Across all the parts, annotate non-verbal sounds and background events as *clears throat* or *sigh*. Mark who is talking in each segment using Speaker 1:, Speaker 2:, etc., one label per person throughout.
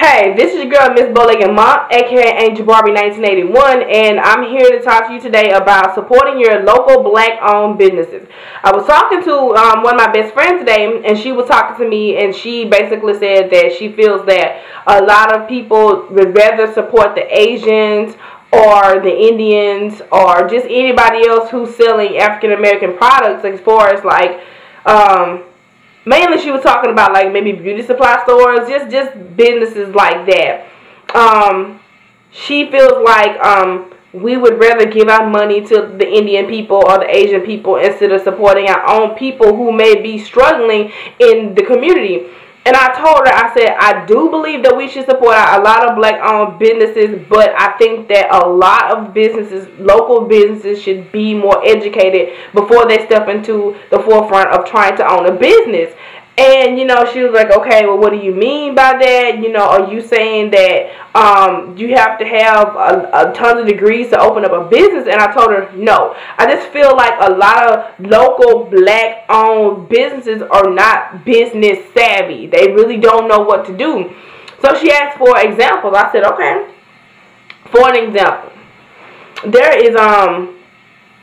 Speaker 1: Hey, this is your girl, Miss Bowlegging Mom, aka Angel Barbie 1981, and I'm here to talk to you today about supporting your local black owned businesses. I was talking to um, one of my best friends today, and she was talking to me, and she basically said that she feels that a lot of people would rather support the Asians or the Indians or just anybody else who's selling African American products as far as like um, mainly she was talking about like maybe beauty supply stores, just just businesses like that. Um, she feels like um, we would rather give our money to the Indian people or the Asian people instead of supporting our own people who may be struggling in the community. And I told her, I said, I do believe that we should support a lot of black owned businesses, but I think that a lot of businesses, local businesses, should be more educated before they step into the forefront of trying to own a business. And you know, she was like, "Okay, well, what do you mean by that? You know, are you saying that um, you have to have a, a ton of degrees to open up a business?" And I told her, "No. I just feel like a lot of local black-owned businesses are not business savvy. They really don't know what to do." So she asked for examples. I said, "Okay." For an example, there is um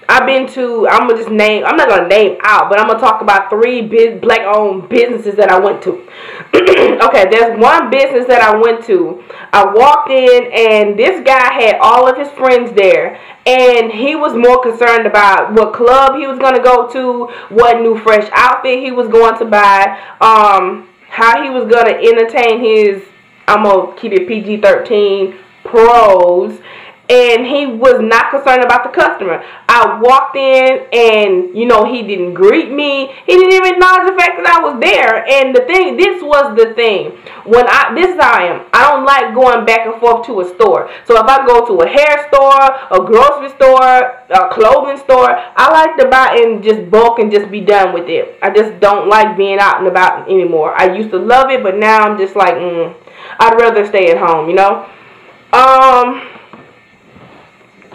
Speaker 1: I've been to, I'm gonna just name, I'm not gonna name out, but I'm gonna talk about three big black owned businesses that I went to. *clears throat* okay, there's one business that I went to. I walked in and this guy had all of his friends there and he was more concerned about what club he was gonna go to, what new fresh outfit he was going to buy, um, how he was gonna entertain his, I'm gonna keep it PG 13 pros and he was not concerned about the customer. I walked in and you know he didn't greet me. He didn't even acknowledge the fact that I was there. And the thing, this was the thing. When I this is I am. I don't like going back and forth to a store. So if I go to a hair store, a grocery store, a clothing store, I like to buy in just bulk and just be done with it. I just don't like being out and about anymore. I used to love it, but now I'm just like, mm, I'd rather stay at home. You know. Um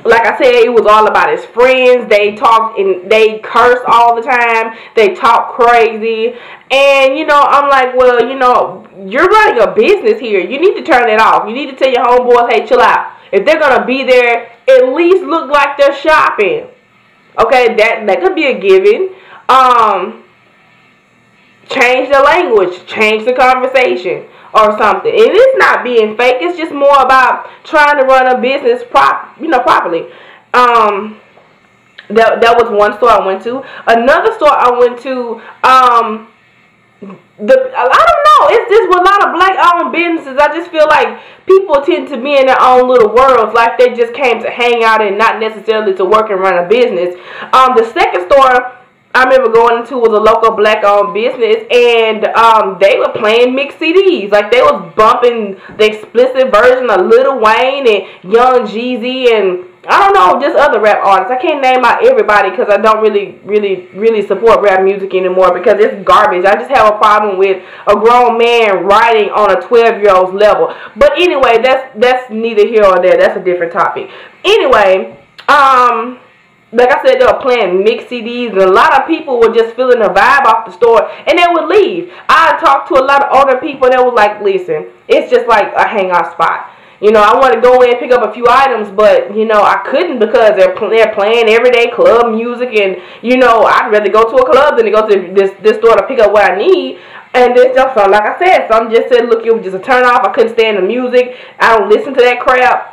Speaker 1: like I said, it was all about his friends. They talked and they cursed all the time. They talk crazy. And, you know, I'm like, well, you know, you're running a business here. You need to turn it off. You need to tell your homeboys, hey, chill out. If they're going to be there, at least look like they're shopping. Okay, that, that could be a given. Um, change the language. Change the conversation or something. And it's not being fake. It's just more about trying to run a business prop, you know, properly. Um, that that was one store I went to. Another store I went to. Um, the I don't know. It's just with a lot of black owned businesses. I just feel like people tend to be in their own little worlds, like they just came to hang out and not necessarily to work and run a business. Um, the second store I remember going into was a local black owned business and um, they were playing mixed CDs. Like they was bumping the explicit version of Lil Wayne and Young Jeezy and I don't know, just other rap artists. I can't name out everybody because I don't really, really, really support rap music anymore because it's garbage. I just have a problem with a grown man writing on a 12 year old's level. But anyway, that's that's neither here or there. That's a different topic. Anyway, um like I said, they were playing mix CDs, and a lot of people were just feeling the vibe off the store, and they would leave. I talked to a lot of older people, and they was like, "Listen, it's just like a hangout spot." You know, I want to go in and pick up a few items, but you know, I couldn't because they're they're playing everyday club music, and you know, I'd rather go to a club than to go to this this store to pick up what I need. And this just like I said, some just said, look, it was just a turn off. I couldn't stand the music. I don't listen to that crap.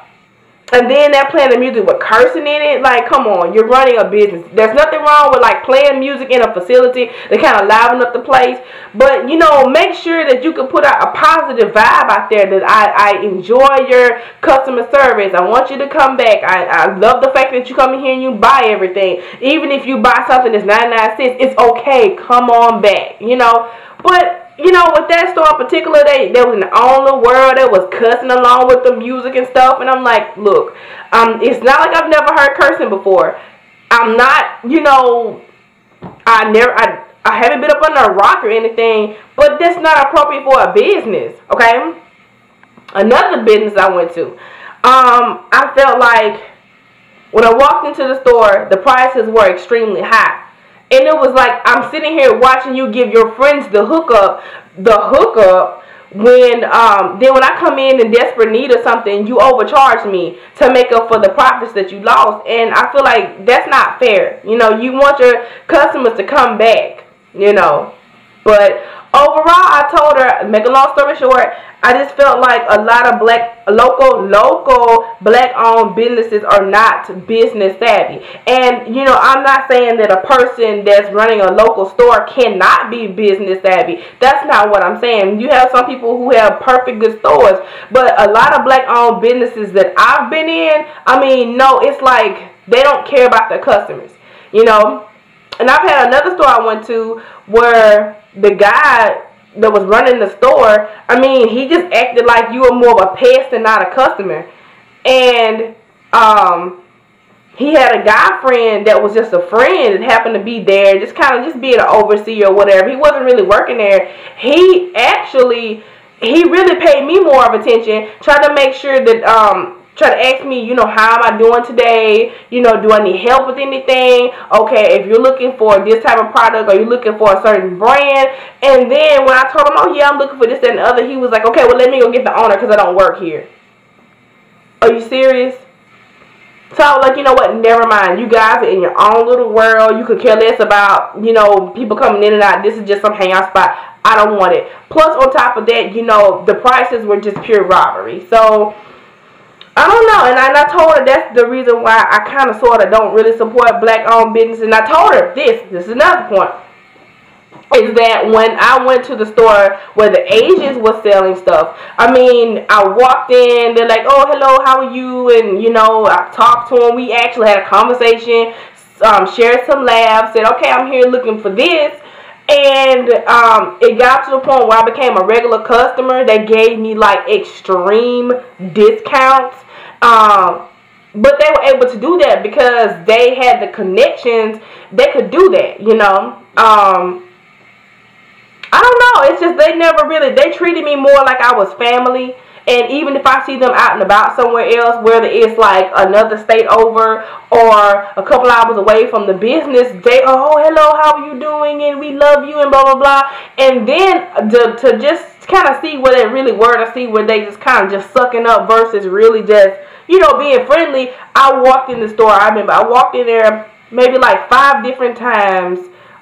Speaker 1: And then they're playing the music with cursing in it. Like, come on, you're running a business. There's nothing wrong with like playing music in a facility to kind of liven up the place. But you know, make sure that you can put out a positive vibe out there that I, I enjoy your customer service. I want you to come back. I, I love the fact that you come in here and you buy everything. Even if you buy something that's 99 cents, it's okay. Come on back. You know. But you know, with that store in particular, they they was in all the world. They was cussing along with the music and stuff, and I'm like, look, um, it's not like I've never heard cursing before. I'm not, you know, I never, I, I haven't been up under a rock or anything, but that's not appropriate for a business, okay? Another business I went to, um, I felt like when I walked into the store, the prices were extremely high. And it was like I'm sitting here watching you give your friends the hookup, the hookup when um, then when I come in in desperate need of something, you overcharge me to make up for the profits that you lost, and I feel like that's not fair. You know, you want your customers to come back. You know, but overall, I told her, make a long story short, I just felt like a lot of black, local, local black owned businesses are not business savvy. And, you know, I'm not saying that a person that's running a local store cannot be business savvy. That's not what I'm saying. You have some people who have perfect good stores, but a lot of black owned businesses that I've been in, I mean, no, it's like they don't care about their customers, you know. And I've had another store I went to where the guy that was running the store, I mean, he just acted like you were more of a pest and not a customer. And um, he had a guy friend that was just a friend that happened to be there, just kind of just being an overseer or whatever. He wasn't really working there. He actually, he really paid me more of attention, trying to make sure that um, try to ask me, you know, how am I doing today? You know, do I need help with anything? Okay, if you're looking for this type of product or you're looking for a certain brand. And then when I told him, oh, yeah, I'm looking for this and the other, he was like, okay, well, let me go get the owner because I don't work here. Are you serious? So I was like, you know what, never mind. You guys are in your own little world. You could care less about, you know, people coming in and out. This is just some hangout spot. I don't want it. Plus, on top of that, you know, the prices were just pure robbery. So I don't know, and I, and I told her that's the reason why I kind of sort of don't really support black-owned business. And I told her this. This is another point. Is that when I went to the store where the Asians were selling stuff, I mean, I walked in, they're like, oh, hello, how are you? And, you know, I talked to them. We actually had a conversation, um, shared some laughs, said, okay, I'm here looking for this. And um, it got to the point where I became a regular customer. They gave me like extreme discounts um, but they were able to do that because they had the connections. They could do that, you know. Um, I don't know. It's just they never really. They treated me more like I was family. And even if I see them out and about somewhere else, whether it's like another state over or a couple hours away from the business, they oh hello, how are you doing? And we love you and blah blah blah. And then to to just kind of see what they really were, to see where they just kind of just sucking up versus really just you know, being friendly, I walked in the store. I remember I walked in there maybe like five different times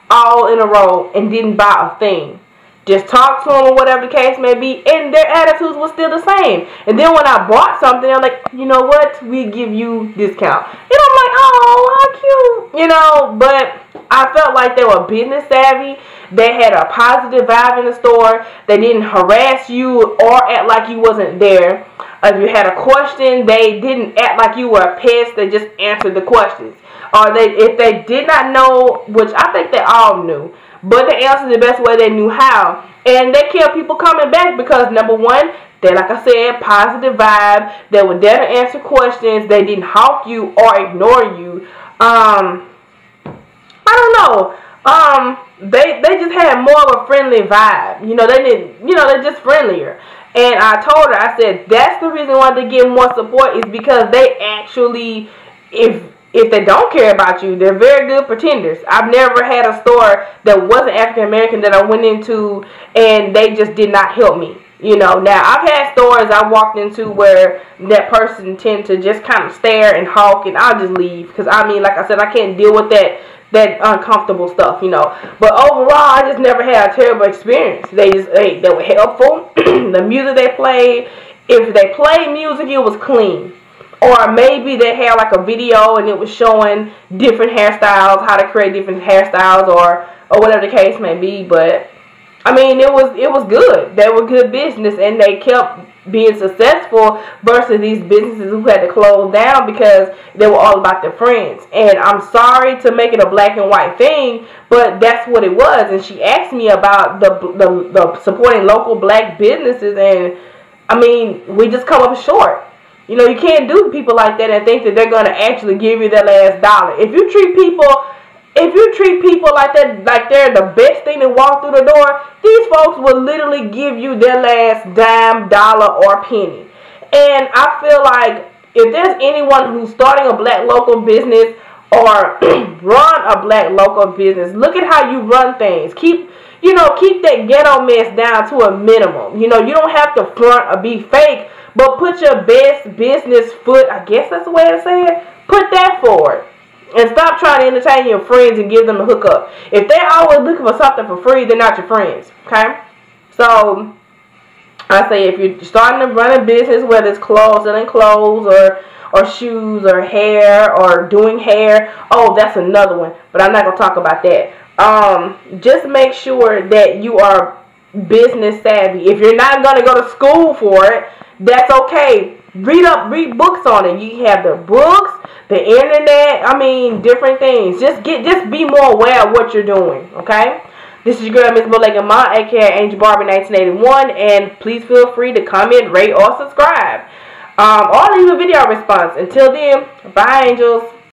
Speaker 1: all in a row and didn't buy a thing. Just talk to them or whatever the case may be, and their attitudes were still the same. And then when I bought something, I'm like, you know what? We give you discount. And I'm like, oh, cute. You know, but I felt like they were business savvy. They had a positive vibe in the store. They didn't harass you or act like you wasn't there. If you had a question, they didn't act like you were a pest. They just answered the questions. Or they, if they did not know, which I think they all knew, but they answered the best way they knew how. And they kept people coming back because number one, they, like I said, positive vibe. They were there to answer questions. They didn't hawk you or ignore you. Um, I don't know. Um, they they just had more of a friendly vibe. You know, they didn't. You know, they're just friendlier. And I told her, I said, that's the reason why they get more support is because they actually, if if they don't care about you, they're very good pretenders. I've never had a store that wasn't African American that I went into and they just did not help me. You know, now I've had stores I walked into where that person tend to just kind of stare and hawk and I'll just leave because I mean, like I said, I can't deal with that that uncomfortable stuff, you know. But overall, I just never had a terrible experience. They just they, they were helpful. *clears throat* the music they played, if they played music, it was clean. Or maybe they had like a video and it was showing different hairstyles, how to create different hairstyles, or or whatever the case may be. But I mean, it was it was good. They were good business, and they kept being successful versus these businesses who had to close down because they were all about their friends. And I'm sorry to make it a black and white thing, but that's what it was. And she asked me about the the, the supporting local black businesses, and I mean, we just come up short. You know, you can't do people like that and think that they're going to actually give you their last dollar. If you treat people if you treat people like that, like they're the best thing to walk through the door, these folks will literally give you their last dime, dollar, or penny. And I feel like if there's anyone who's starting a black local business or *clears throat* run a black local business, look at how you run things. Keep you know, keep that ghetto mess down to a minimum. You know, you don't have to front or be fake, but put your best business foot, I guess that's the way to say it, put that forward. And stop trying to entertain your friends and give them a hookup. If they're always looking for something for free, they're not your friends. Okay? So I say if you're starting to run a business, whether it's clothes, selling clothes or or shoes or hair or doing hair, oh that's another one. But I'm not gonna talk about that. Um, just make sure that you are business savvy. If you're not gonna go to school for it, that's okay. Read up, read books on it. You have the books, the internet. I mean, different things. Just get, just be more aware of what you're doing. Okay. This is your girl, Miss Bolega Ma, aka Angel Barbie 1981, and please feel free to comment, rate, or subscribe. Um, or leave a video response. Until then, bye, angels.